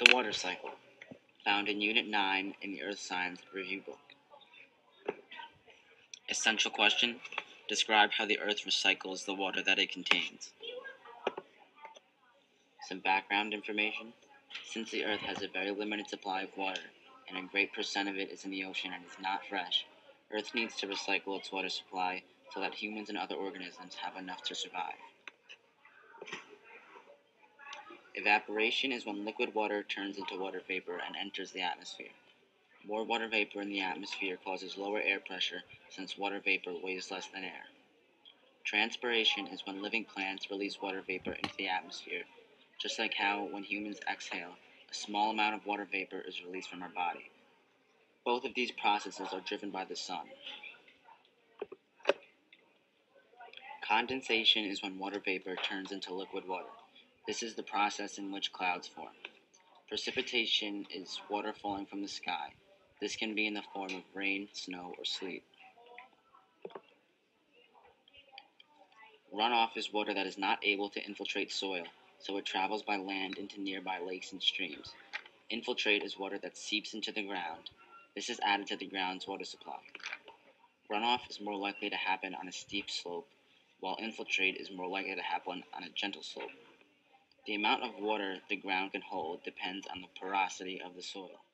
The water cycle, found in Unit 9 in the Earth Science Review Book. Essential question Describe how the Earth recycles the water that it contains. Some background information. Since the Earth has a very limited supply of water, and a great percent of it is in the ocean and is not fresh, Earth needs to recycle its water supply so that humans and other organisms have enough to survive. Evaporation is when liquid water turns into water vapor and enters the atmosphere. More water vapor in the atmosphere causes lower air pressure since water vapor weighs less than air. Transpiration is when living plants release water vapor into the atmosphere, just like how when humans exhale, a small amount of water vapor is released from our body. Both of these processes are driven by the sun. Condensation is when water vapor turns into liquid water. This is the process in which clouds form. Precipitation is water falling from the sky. This can be in the form of rain, snow, or sleet. Runoff is water that is not able to infiltrate soil, so it travels by land into nearby lakes and streams. Infiltrate is water that seeps into the ground. This is added to the ground's water supply. Runoff is more likely to happen on a steep slope, while infiltrate is more likely to happen on a gentle slope. The amount of water the ground can hold depends on the porosity of the soil.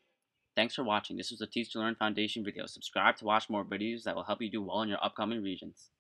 Thanks for watching. This was a Teach to Learn Foundation video. Subscribe to watch more videos that will help you do well in your upcoming Regents.